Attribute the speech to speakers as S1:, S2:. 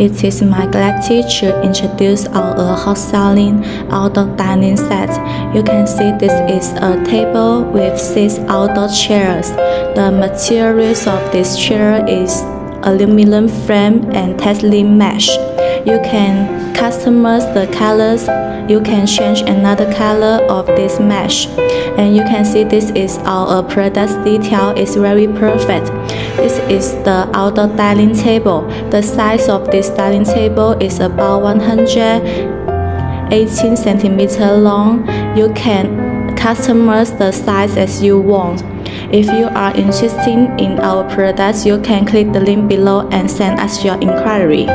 S1: It is my gladness to introduce our hot selling outdoor dining set. You can see this is a table with six outdoor chairs. The materials of this chair is aluminum frame and Teslin mesh. You can customize the colors. You can change another color of this mesh. And you can see this is our product detail is very perfect. This is the outdoor dining table. The size of this dining table is about 118 centimeter long. You can customize the size as you want. If you are interested in our products, you can click the link below and send us your inquiry.